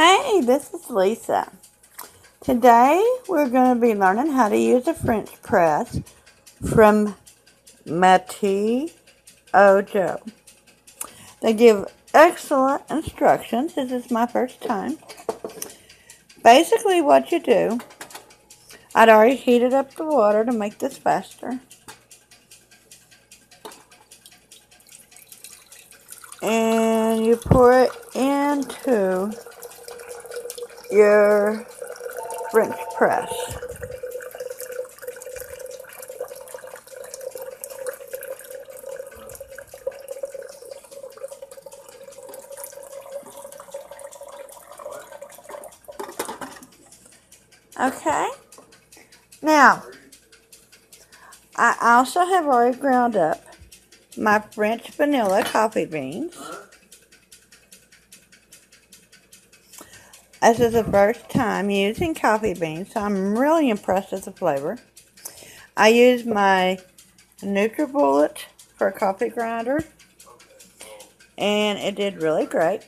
Hey, this is Lisa. Today we're going to be learning how to use a French press from Métis Ojo. They give excellent instructions. This is my first time. Basically what you do, I'd already heated up the water to make this faster. And you pour it into your French press. Okay. Now, I also have already ground up my French vanilla coffee beans. This is the first time using coffee beans, so I'm really impressed with the flavor. I use my NutriBullet for a coffee grinder, and it did really great.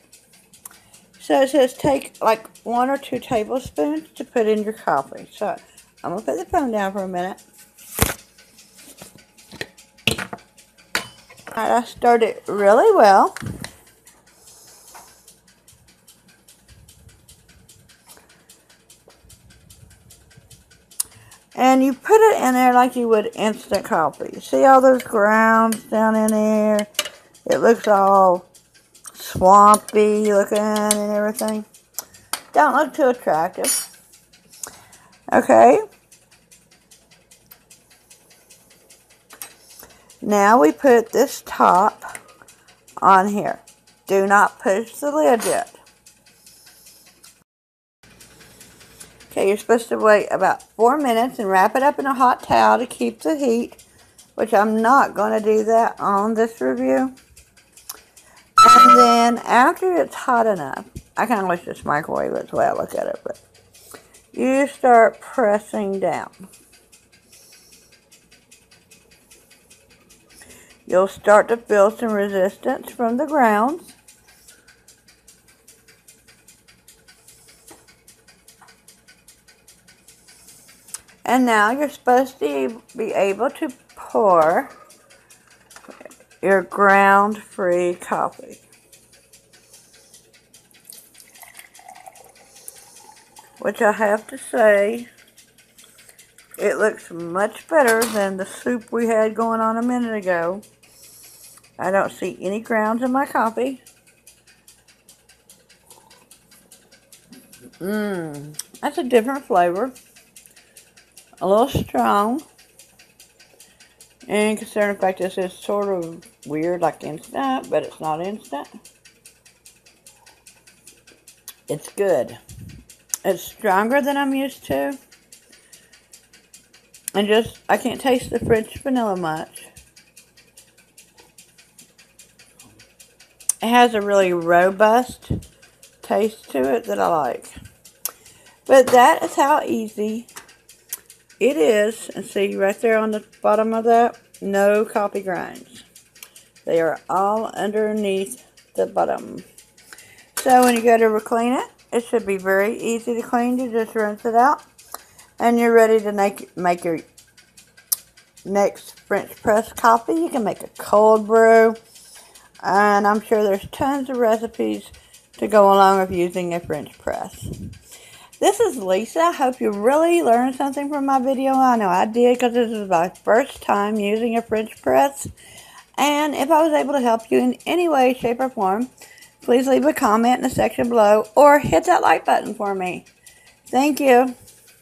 So it says take like one or two tablespoons to put in your coffee. So I'm going to put the phone down for a minute. Alright, I stirred it really well. And you put it in there like you would instant coffee. See all those grounds down in there? It looks all swampy looking and everything. Don't look too attractive. Okay. Now we put this top on here. Do not push the lid yet. Okay, you're supposed to wait about four minutes and wrap it up in a hot towel to keep the heat, which I'm not going to do that on this review. And then after it's hot enough, I kind of wish this microwave was the way I look at it, but you start pressing down. You'll start to feel some resistance from the grounds. And now you're supposed to be able to pour your ground-free coffee. Which I have to say, it looks much better than the soup we had going on a minute ago. I don't see any grounds in my coffee. Mmm, that's a different flavor a little strong. And considering the fact this is sort of weird like instant, but it's not instant. It's good. It's stronger than I'm used to. And just, I can't taste the French vanilla much. It has a really robust taste to it that I like. But that is how easy it is, and see right there on the bottom of that, no coffee grinds. They are all underneath the bottom. So when you go to clean it, it should be very easy to clean. You just rinse it out, and you're ready to make, make your next French press coffee. You can make a cold brew, and I'm sure there's tons of recipes to go along with using a French press. This is Lisa. I hope you really learned something from my video. I know I did because this is my first time using a French press. And if I was able to help you in any way, shape, or form, please leave a comment in the section below or hit that like button for me. Thank you.